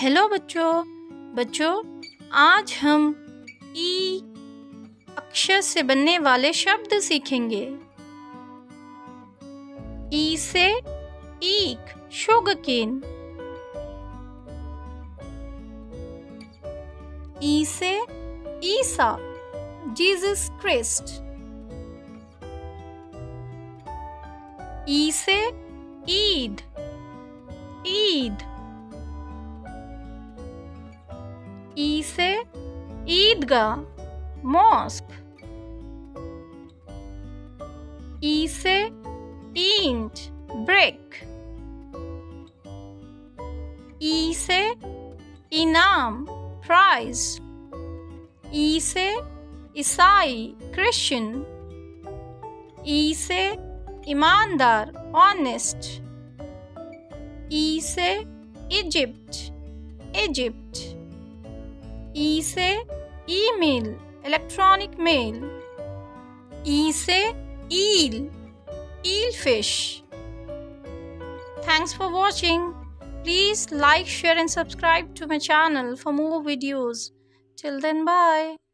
Hello बच्चों बच्चों, आज हम ई अक्षर से बनने वाले शब्द सीखेंगे। ई से ईक शुगरकेन ई से ईसा, जीसस क्रिस्ट। ई से ईद ई से ईदगाह, मॉस्क। ई से ईंट ब्रिक। ई से इनाम प्राइज ई से ईसाई, क्रिश्चियन। ई से ईमानदार, ऑनेस्ट। ई से इजिप्ट इजिप्ट। E से email, electronic mail. E से eel, eel fish. Thanks for watching. Please like, share and subscribe to my channel for more videos. Till then, bye.